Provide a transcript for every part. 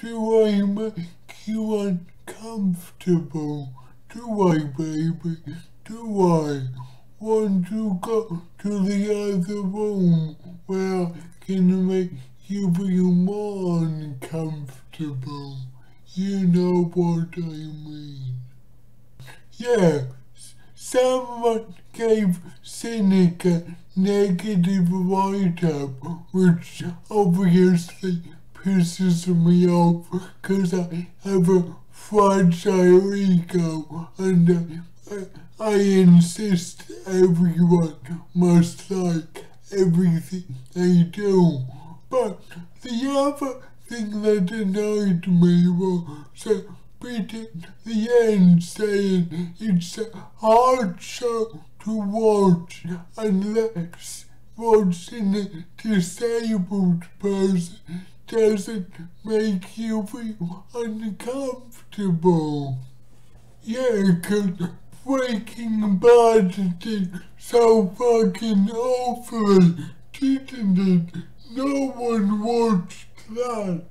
do I make you uncomfortable? Do I, baby? Do I want to go to the other room where I can make you feel more uncomfortable? You know what I mean. Yeah, someone gave Seneca negative write-up, which obviously pisses me off because I have a fragile ego and I, I insist everyone must like everything they do. But the other thing that annoyed me was at the end saying it's a hard show to watch unless watching a disabled person doesn't make you feel uncomfortable. Yeah, 'cause Breaking Bad did so fucking awfully, didn't it? No one watched that.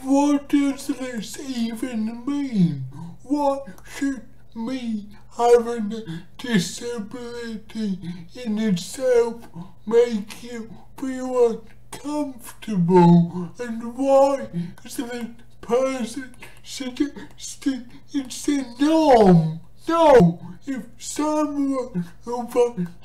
What does this even mean? What should me having a disability in itself make you feel uncomfortable? And why is the person suggesting it's a norm? No! If someone who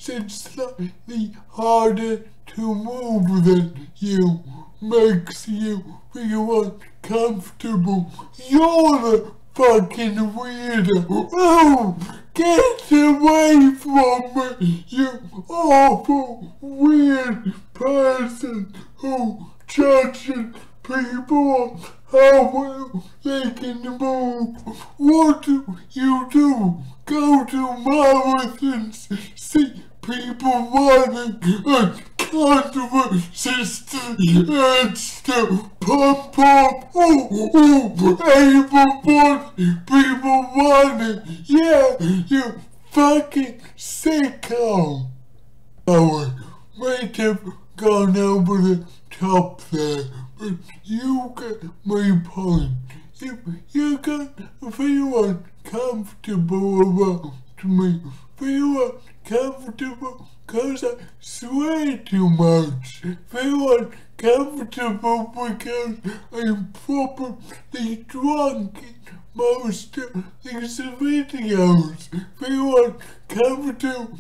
it slightly harder to move than you makes you feel uncomfortable, you're the fucking weirdo. Oh, get away from me, you awful weird person who judges people how well they can move. What do you do? Go to marathons, see people running and consistent and still pump up. Oh, oh, able bodied people running. Yeah, you fucking sicko. Oh, might have gone over the top there, but you get my point. If you can feel uncomfortable around me, feel uncomfortable cause I sway too much, feel uncomfortable because I'm probably drunk most of these videos, feel uncomfortable,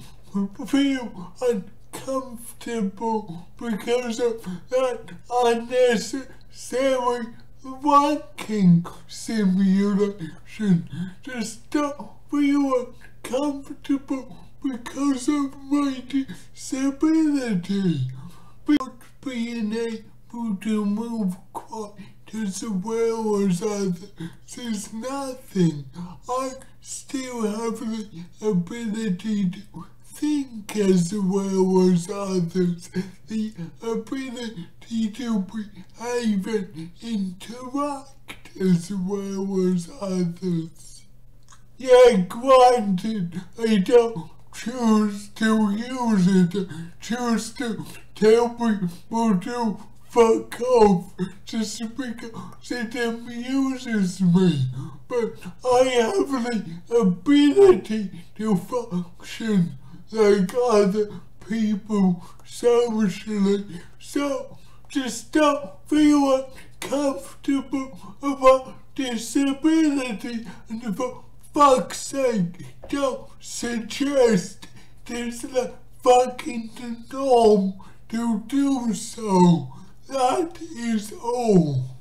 feel uncomfortable because of that unnecessary walking simulation. Just don't feel uncomfortable because of my disability. But being able to move quite as well as others is nothing. I still have the ability to think as well as others, the ability to behave and interact as well as others. Yeah, granted, I don't choose to use it, choose to tell people to fuck off just because it amuses me. But I have the ability to function like other people socially. So just don't feel uncomfortable about disability and for fuck's sake, don't suggest there's the fucking norm to do so. That is all.